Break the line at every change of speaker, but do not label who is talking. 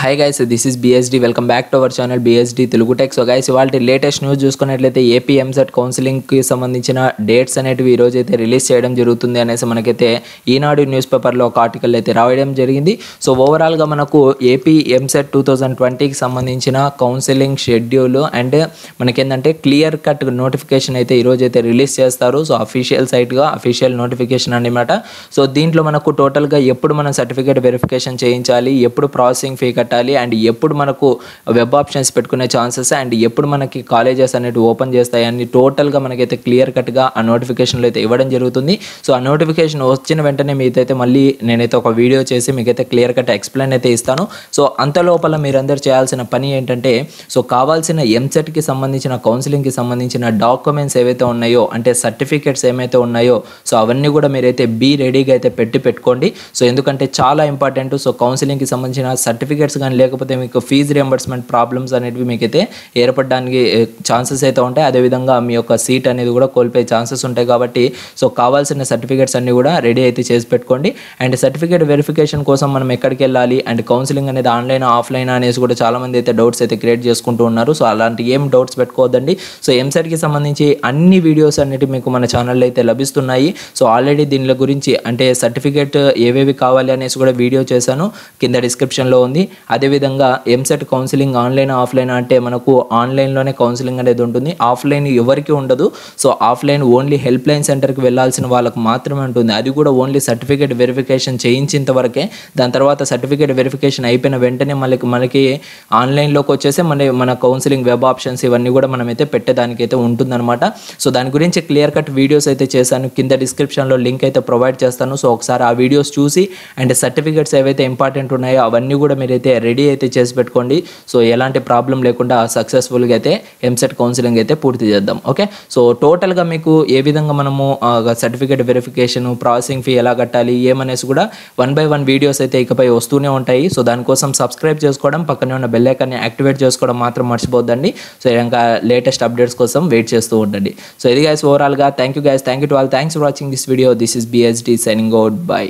Hi guys this is BSD welcome back to our channel BSD Telugu tech so guys ఇవాళ latest news చూసుకున్నట్లయితే AP EAMCET కౌన్సిలింగ్కి సంబంధించిన dates అనేటివి ఈరోజు అయితే రిలీజ్ చేయడం జరుగుతుంది అనేసి మనకైతే ఈనాడు న్యూస్ పేపర్లో ఒక ఆర్టికల్ అయితే రావడం జరిగింది. సో ఓవరాల్గా మనకు ఏపీ ఎంసెట్ టూ థౌజండ్ ట్వంటీకి సంబంధించిన కౌన్సిలింగ్ షెడ్యూల్ అండ్ మనకేంటంటే క్లియర్ కట్ నోటిఫికేషన్ అయితే ఈరోజు అయితే రిలీజ్ చేస్తారు. సో అఫీషియల్ సైట్గా అఫీషియల్ నోటిఫికేషన్ అనమాట సో దీంట్లో మనకు టోటల్గా ఎప్పుడు మనం సర్టిఫికేట్ వెరిఫికేషన్ చేయించాలి ఎప్పుడు ప్రాసెసింగ్ ఫీ కట్ పెట్టాలి అండ్ ఎప్పుడు మనకు వెబ్ ఆప్షన్స్ పెట్టుకునే ఛాన్సెస్ అండ్ ఎప్పుడు మనకి కాలేజెస్ అనేవి ఓపెన్ చేస్తాయి అని టోటల్గా మనకైతే క్లియర్ కట్గా ఆ నోటిఫికేషన్లు అయితే ఇవ్వడం జరుగుతుంది. సో ఆ నోటిఫికేషన్ వచ్చిన వెంటనే మీకైతే మళ్ళీ నేనైతే ఒక వీడియో చేసి మీకైతే క్లియర్ కట్ ఎక్స్ప్లెయిన్ అయితే ఇస్తాను. సో అంత లోపల మీరందరూ చేయాల్సిన పని ఏంటంటే సో కావాల్సిన ఎంసెట్కి సంబంధించిన కౌన్సిలింగ్కి సంబంధించిన డాక్యుమెంట్స్ ఏవైతే ఉన్నాయో అంటే సర్టిఫికేట్స్ ఏమైతే ఉన్నాయో సో అవన్నీ కూడా మీరైతే బీ రెడీగా అయితే పెట్టి పెట్టుకోండి. సో ఎందుకంటే చాలా ఇంపార్టెంట్ సో కౌన్సిలింగ్కి సంబంధించిన సర్టిఫికేట్స్ కానీ లేకపోతే మీకు ఫీజు రియంబర్స్మెంట్ ప్రాబ్లమ్స్ అనేవి మీకైతే ఏర్పడడానికి ఛాన్సెస్ అయితే ఉంటాయి. అదేవిధంగా మీ యొక్క సీట్ అనేది కూడా కోల్పోయే ఛాన్సెస్ ఉంటాయి కాబట్టి సో కావాల్సిన సర్టిఫికేట్స్ అన్నీ కూడా రెడీ అయితే చేసి పెట్టుకోండి. అండ్ సర్టిఫికేట్ వెరిఫికేషన్ కోసం మనం ఎక్కడికి వెళ్ళాలి? అండ్ కౌన్సిలింగ్ అనేది ఆన్లైన్ ఆఫ్లైన్ అనేసి కూడా చాలా మంది అయితే డౌట్స్ అయితే క్రియేట్ చేసుకుంటూ ఉన్నారు. సో అలాంటి ఏం డౌట్స్ పెట్టుకోవద్దండి. సో ఎంసెట్కి సంబంధించి అన్ని వీడియోస్ అన్నిటి మీకు మన ఛానల్లో అయితే లభిస్తున్నాయి. సో ఆల్రెడీ దీనిల గురించి అంటే సర్టిఫికేట్ ఏవేవి కావాలి అనేసి కూడా వీడియో చేశాను. కింద డిస్క్రిప్షన్లో ఉంది. అదేవిధంగా ఎంసెట్ కౌన్సిలింగ్ ఆన్లైన్ ఆఫ్లైన్ అంటే మనకు ఆన్లైన్లోనే కౌన్సిలింగ్ అనేది ఉంటుంది. ఆఫ్లైన్ ఎవరికి ఉండదు. So offline only help line సెంటర్కి వెళ్ళాల్సిన వాళ్ళకు మాత్రమే ఉంటుంది. అది కూడా ఓన్లీ సర్టిఫికేట్ వెరిఫికేషన్ చేయించేంత వరకే. దాని తర్వాత సర్టిఫికేట్ వెరిఫికేషన్ అయిపోయిన వెంటనే మనకి మనకి ఆన్లైన్లోకి వచ్చేసి మన మన కౌన్సిలింగ్ వెబ్ ఆప్షన్స్ ఇవన్నీ కూడా మనమైతే పెట్టేదానికి అయితే ఉంటుందన్నమాట. సో దాని గురించి క్లియర్ కట్ వీడియోస్ అయితే చేశాను. కింద డిస్క్రిప్షన్లో లింక్ అయితే ప్రొవైడ్ చేస్తాను. సో ఒకసారి ఆ వీడియోస్ చూసి అండ్ సర్టిఫికేట్స్ ఏవైతే ఇంపార్టెంట్ ఉన్నాయో అవన్నీ కూడా మీరైతే రెడీ అయితే చేసి పెట్టుకోండి. సో ఎలాంటి ప్రాబ్లం లేకుండా సక్సెస్ఫుల్గా అయితే ఎంసెట్ కౌన్సిలింగ్ అయితే పూర్తి చేద్దాం. ఓకే? సో టోటల్గా మీకు ఏ విధంగా మనము సర్టిఫికేట్ వెరిఫికేషన్ ప్రాసెసింగ్ ఫీ ఎలా కట్టాలి ఏమనేసి కూడా వన్ బై వన్ వీడియోస్ అయితే ఇకపై వస్తూనే ఉంటాయి. సో దానికోసం సబ్స్క్రైబ్ చేసుకోవడం పక్కనే ఉన్న బెల్ ఐకాన్ని యాక్టివేట్ చేసుకోవడం మాత్రం మర్చిపోద్దండి సో ఇంకా లేటెస్ట్ అప్డేట్స్ కోసం వెయిట్ చేస్తూ ఉండండి. సో ఇది గైస్ ఓవరాల్గా thank you guys thank you to all thanks for watching this video this is BSD signing out bye